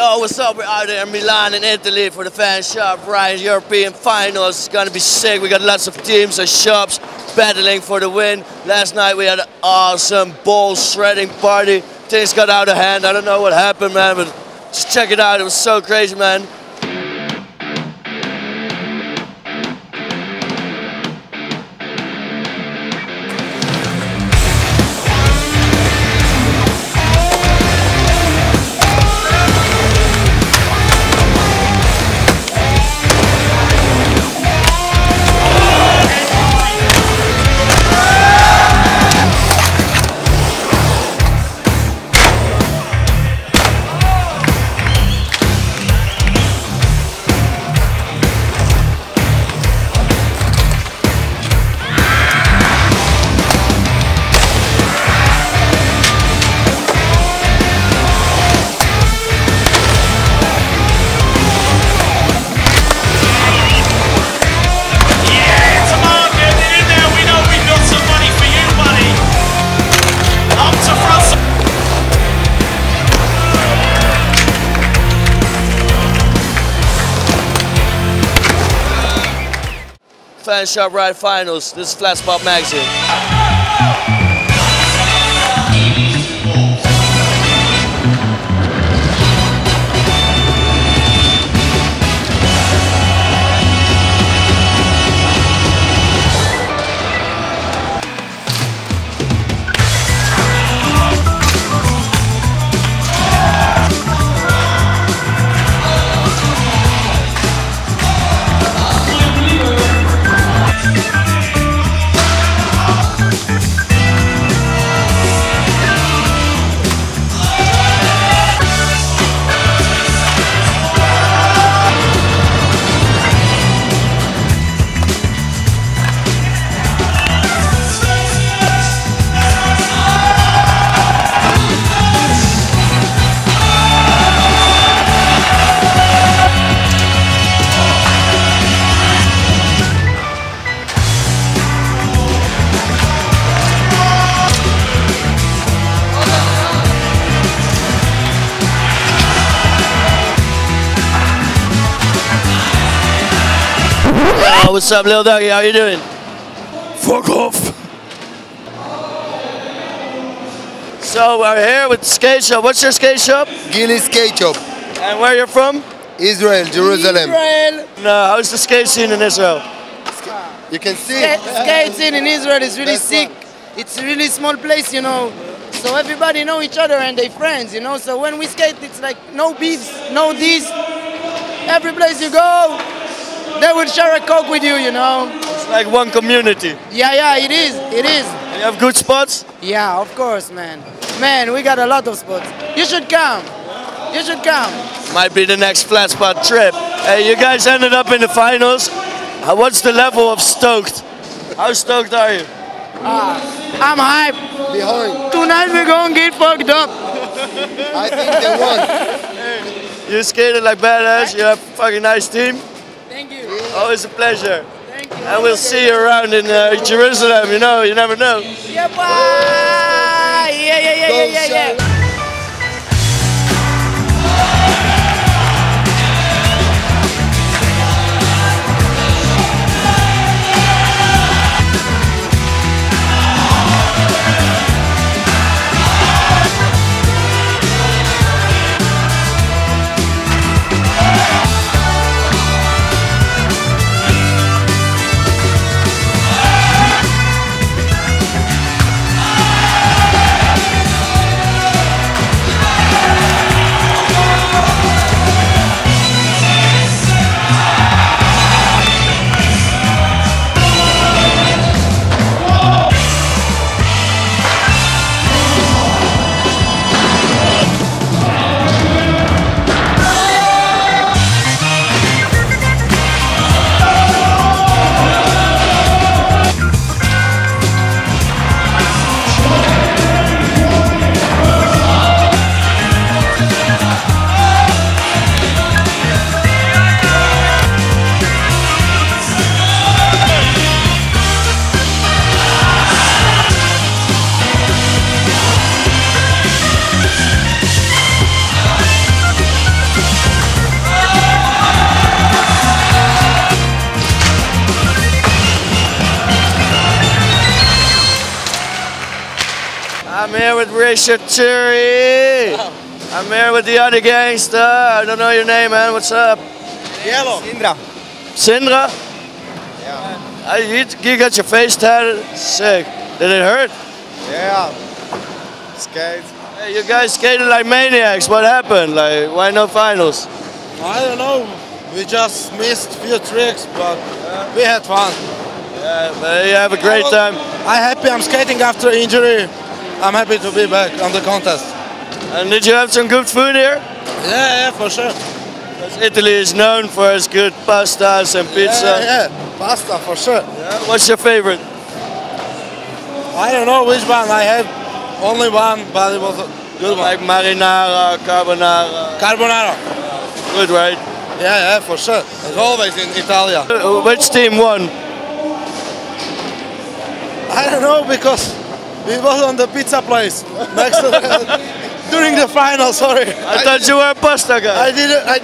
Yo, what's up? We're out there in Milan in Italy for the Vans Shop Riot European Finals. It's gonna be sick. We got lots of teams and shops battling for the win. Last night we had an awesome ball shredding party. Things got out of hand. I don't know what happened, man, but just check it out. It was so crazy, man. Vans Shop Riot finals. This is Flatspot Magazine. Yo, what's up, Lil Doggy? How you doing? Fuck off. So we're here with skate shop. What's your skate shop? Gilly Skate Shop, And where you're from? Israel, Jerusalem. Israel. No, how's the skate scene in Israel? You can see. Skate, skate scene in Israel is really That's sick. right. It's a really small place, you know. So everybody know each other and they friends, you know. So when we skate, it's like no beefs, no this. Every place you go, they will share a coke with you, you know. It's like one community. Yeah, yeah, it is, it is. You have good spots? Yeah, of course, man. Man, we got a lot of spots. You should come. You should come. Might be the next flat spot trip. Hey, you guys ended up in the finals. Uh, What's the level of stoked? How stoked are you? I'm hyped. Behind. Tonight we're gonna get fucked up. I think they won. You skated like badass. You have a fucking nice team. Thank you. Always a pleasure. Thank you. And we'll see you around in uh, Jerusalem. You know, you never know. Yeah, boy. Yeah, yeah, yeah, yeah, yeah, yeah. Tracer Turi. I'm here with the other gangster. I don't know your name, man. What's up? Yellow. Indra. Sindra? Yeah. you, you got your face tatted? Sick. Did it hurt? Yeah. Skate. Hey, you guys skated like maniacs. What happened? Like, why no finals? I don't know. We just missed few tricks, but uh, we had fun. Yeah, but you have a great time. I'm happy I'm skating after injury. I'm happy to be back on the contest. And did you have some good food here? Yeah, yeah, for sure. 'Cause Italy is known for its good pastas and pizza. Yeah, yeah, pasta for sure. Yeah, What's your favorite? I don't know which one. I had only one, but it was a good one. Like marinara, carbonara. Carbonara. Good, right? Yeah, yeah, for sure. As always in Italia. Uh, Which team won? I don't know because we was on the pizza place next to the, during the final. Sorry, I thought you were a pasta guy. I didn't. I,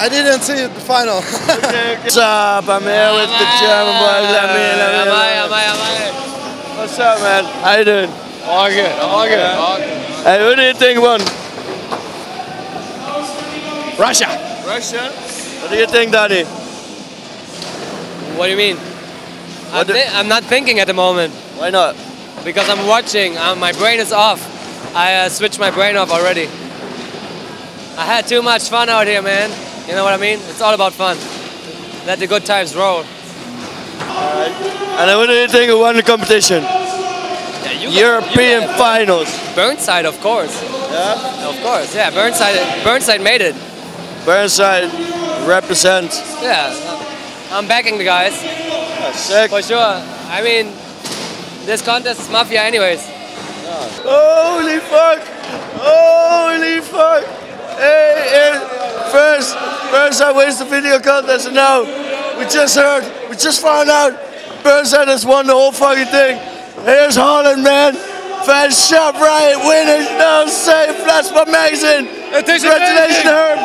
I didn't see the final. What's up? I'm here with the German boys. Let me, let me, let me. What's up, man? How you doing? All good, all good, all good. Hey, who do you think won? Russia. Russia. What do you think, Daddy? What do you mean? I'm, do- I'm not thinking at the moment Why not? Because I'm watching. Uh, my brain is off. I uh, switched my brain off already. I had too much fun out here, man. You know what I mean? It's all about fun. Let the good times roll. And do you think who won the competition? Yeah, you European finals. Burnside, of course. Yeah. Of course, yeah. Burnside, Burnside made it. Burnside represents. Yeah, I'm backing the guys Sick. for sure. I mean, this contest is mafia, anyways. Holy fuck! Holy fuck! Hey, hey, first, first I wins the video contest, and now we just heard, we just found out Burnside has won the whole fucking thing. Here's Holland, man. Vans Shop Riot winners, no say, Flatspot Magazine. Het is een Congratulations, mening. Herb.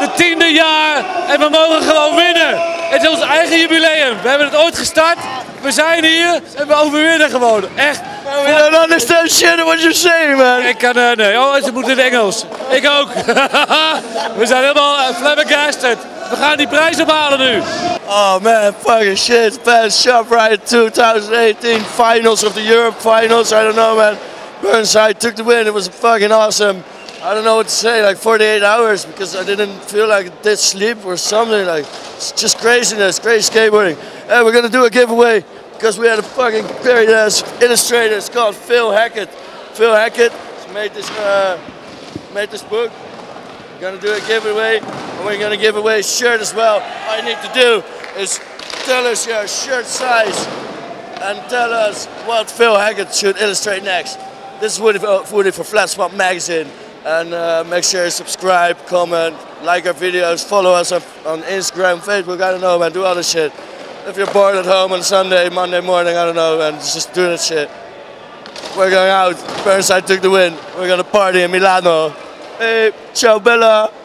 Het tiende jaar en we mogen gewoon winnen. Het is ons eigen jubileum. We hebben het ooit gestart. We zijn hier en we overwinnen gewoon. Echt. We don't understand shit what you're saying, man. Ik kan, eh, nee, oh, ze moeten in het Engels. Ik ook. we zijn helemaal uh, flabbergasted. We gaan die prijs ophalen nu. Oh man, fucking shit. Shop Riot 2018 finals of the Europe finals. I don't know, man. Burnside took the win. It was fucking awesome. I don't know what to say, like 48 hours because I didn't feel like I did sleep or something. Like, it's just craziness, crazy skateboarding. And we're gonna do a giveaway because we had a fucking great ass illustrator. It's called Phil Hackett. Phil Hackett made this, uh, made this book. We're gonna do a giveaway, and we're gonna give away a shirt as well. All you need to do is tell us your shirt size and tell us what Phil Hackett should illustrate next. This is Woody for, Woody for Flatspot Magazine. And uh, make sure you subscribe, comment, like our videos, follow us on, on Instagram, Facebook, I don't know, man, do all this shit. If you're bored at home on Sunday, Monday morning, I don't know, and just do that shit. We're going out. Burnside took the win. We're gonna party in Milano. Hey, ciao Bella.